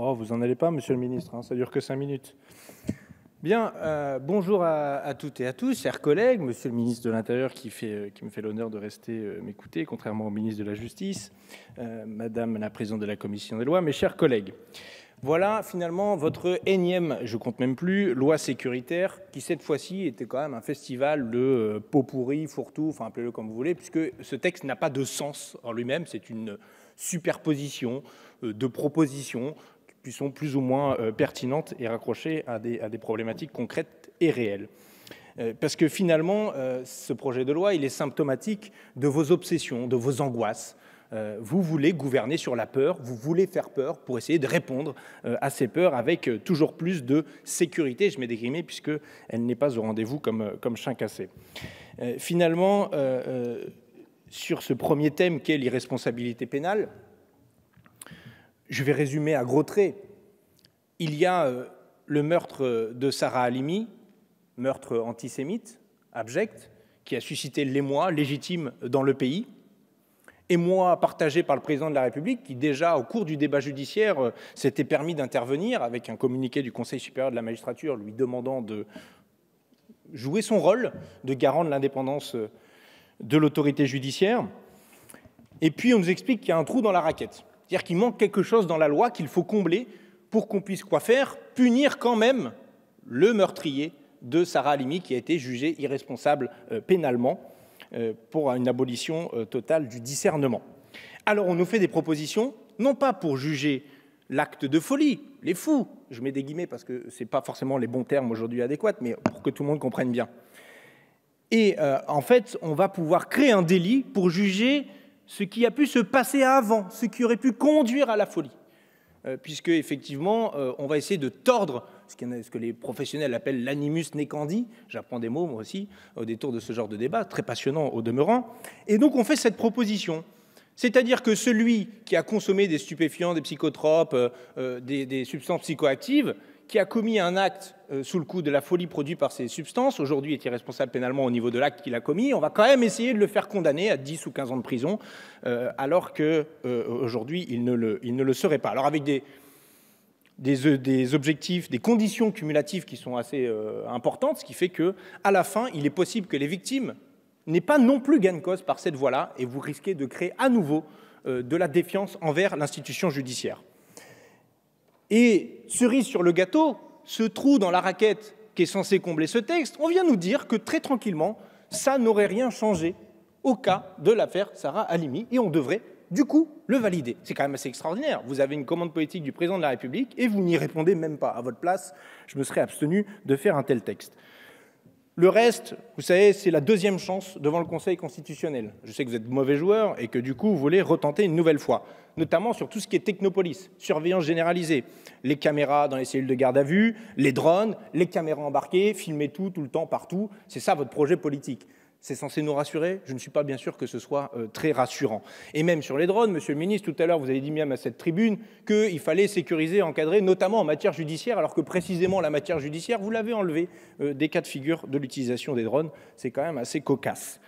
Oh, vous en allez pas, monsieur le ministre, hein, ça dure que cinq minutes. Bien, euh, bonjour à, toutes et à tous, chers collègues, monsieur le ministre de l'Intérieur qui, qui me fait l'honneur de rester euh, m'écouter, contrairement au ministre de la Justice, euh, madame la présidente de la commission des lois, mes chers collègues. Voilà finalement votre énième, je compte même plus, loi sécuritaire qui cette fois-ci était quand même un festival de pot pourri, fourre-tout, enfin appelez-le comme vous voulez, puisque ce texte n'a pas de sens en lui-même, c'est une superposition de propositions qui sont plus ou moins euh, pertinentes et raccrochées à des, problématiques concrètes et réelles. Euh, parce que finalement, euh, ce projet de loi, il est symptomatique de vos obsessions, de vos angoisses. Vous voulez gouverner sur la peur, vous voulez faire peur pour essayer de répondre à ces peurs avec toujours plus de sécurité. Je mets des puisqu'elle n'est pas au rendez-vous comme, comme chien cassé. Finalement, sur ce premier thème qu'est l'irresponsabilité pénale, je vais résumer à gros traits. Il y a euh, le meurtre de Sarah Halimi, meurtre antisémite, abject, qui a suscité l'émoi légitime dans le pays, émoi partagé par le président de la République, qui déjà au cours du débat judiciaire euh, s'était permis d'intervenir avec un communiqué du Conseil supérieur de la magistrature lui demandant de jouer son rôle de garant de l'indépendance euh, de l'autorité judiciaire. Et puis on nous explique qu'il y a un trou dans la raquette. C'est-à-dire qu'il manque quelque chose dans la loi qu'il faut combler pour qu'on puisse quoi faire Punir quand même le meurtrier de Sarah Halimi qui a été jugé irresponsable euh, pénalement euh, pour une abolition euh, totale du discernement. Alors on nous fait des propositions, non pas pour juger l'acte de folie, les fous, je mets des guillemets parce que ce n'est pas forcément les bons termes aujourd'hui adéquats, mais pour que tout le monde comprenne bien. Et en fait, on va pouvoir créer un délit pour juger ce qui a pu se passer avant, ce qui aurait pu conduire à la folie. Euh, puisque, effectivement, euh, on va essayer de tordre ce, que les professionnels appellent l'animus necandi. J'apprends des mots, moi aussi, au détour de ce genre de débat, très passionnant au demeurant. Et donc, on fait cette proposition. C'est-à-dire que celui qui a consommé des stupéfiants, des psychotropes, euh, des substances psychoactives, qui a commis un acte euh, sous le coup de la folie produite par ces substances, aujourd'hui est irresponsable pénalement au niveau de l'acte qu'il a commis, on va quand même essayer de le faire condamner à 10 ou 15 ans de prison, euh, alors qu'aujourd'hui euh, il, ne le, il ne le serait pas. Alors avec des, des, objectifs, des conditions cumulatives qui sont assez importantes, ce qui fait que, à la fin, il est possible que les victimes n'aient pas non plus gain de cause par cette voie-là, et vous risquez de créer à nouveau de la défiance envers l'institution judiciaire. Et cerise sur le gâteau, ce trou dans la raquette qui est censé combler ce texte, on vient nous dire que très tranquillement, ça n'aurait rien changé au cas de l'affaire Sarah Halimi et on devrait du coup le valider. C'est quand même assez extraordinaire. Vous avez une commande politique du président de la République et vous n'y répondez même pas. À votre place, je me serais abstenu de faire un tel texte. Le reste, vous savez, c'est la deuxième chance devant le Conseil constitutionnel. Je sais que vous êtes mauvais joueur et que du coup, vous voulez retenter une nouvelle fois, notamment sur tout ce qui est technopolis, surveillance généralisée, les caméras dans les cellules de garde à vue, les drones, les caméras embarquées, filmer tout, tout le temps, partout. C'est ça votre projet politique. C'est censé nous rassurer Je ne suis pas bien sûr que ce soit euh, très rassurant. Et même sur les drones, Monsieur le Ministre, tout à l'heure, vous avez dit même à cette tribune qu'il fallait sécuriser, encadrer, notamment en matière judiciaire, alors que précisément la matière judiciaire, vous l'avez enlevé euh, des cas de figure de l'utilisation des drones. C'est quand même assez cocasse.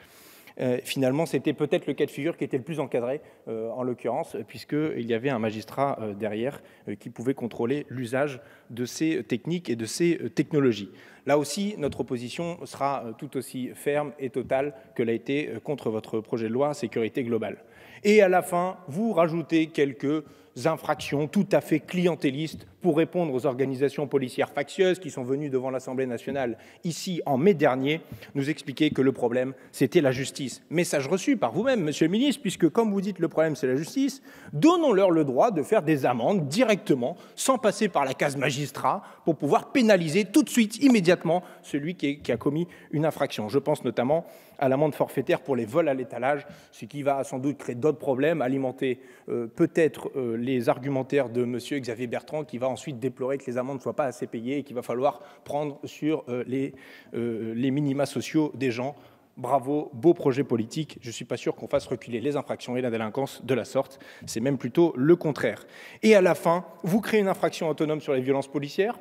Euh, finalement, c'était peut-être le cas de figure qui était le plus encadré, euh, en l'occurrence, puisqu'il y avait un magistrat euh, derrière qui pouvait contrôler l'usage de ces techniques et de ces technologies. Là aussi, notre opposition sera tout aussi ferme et totale que l'a été contre votre projet de loi sécurité globale. Et à la fin, vous rajoutez quelques infractions tout à fait clientélistes pour répondre aux organisations policières factieuses qui sont venues devant l'Assemblée nationale ici en mai dernier nous expliquer que le problème c'était la justice. Message reçu par vous-même, monsieur le ministre, puisque comme vous dites le problème c'est la justice, donnons-leur le droit de faire des amendes directement sans passer par la case magistrat pour pouvoir pénaliser tout de suite, immédiatement, celui qui, a commis une infraction. Je pense notamment à l'amende forfaitaire pour les vols à l'étalage, ce qui va sans doute créer d'autres problèmes, alimenter euh, peut-être euh, les argumentaires de M. Xavier Bertrand, qui va ensuite déplorer que les amendes ne soient pas assez payées et qu'il va falloir prendre sur euh, les, les minima sociaux des gens. Bravo, beau projet politique. Je ne suis pas sûr qu'on fasse reculer les infractions et la délinquance de la sorte. C'est même plutôt le contraire. Et à la fin, vous créez une infraction autonome sur les violences policières,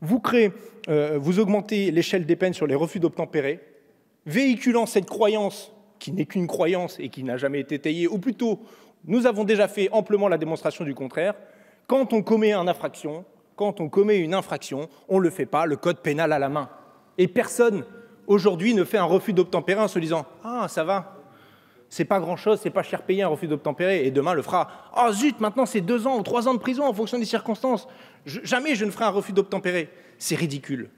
vous, créez, vous augmentez l'échelle des peines sur les refus d'obtempérer, véhiculant cette croyance qui n'est qu'une croyance et qui n'a jamais été taillée, ou plutôt nous avons déjà fait amplement la démonstration du contraire, Quand on commet une infraction, on ne le fait pas, le code pénal à la main. Et personne aujourd'hui ne fait un refus d'obtempérer en se disant Ah, ça va, c'est pas grand-chose, c'est pas cher payé un refus d'obtempérer, et demain le fera Ah zut, maintenant c'est deux ans ou trois ans de prison en fonction des circonstances. jamais je ne ferai un refus d'obtempérer. C'est ridicule.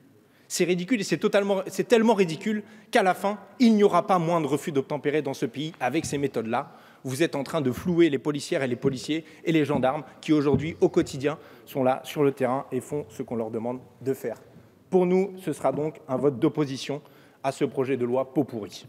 C'est ridicule et c'est totalement, c'est tellement ridicule qu'à la fin, il n'y aura pas moins de refus d'obtempérer dans ce pays avec ces méthodes-là. Vous êtes en train de flouer les policières et les policiers et les gendarmes qui aujourd'hui, au quotidien, sont là sur le terrain et font ce qu'on leur demande de faire. Pour nous, ce sera donc un vote d'opposition à ce projet de loi pot pourri.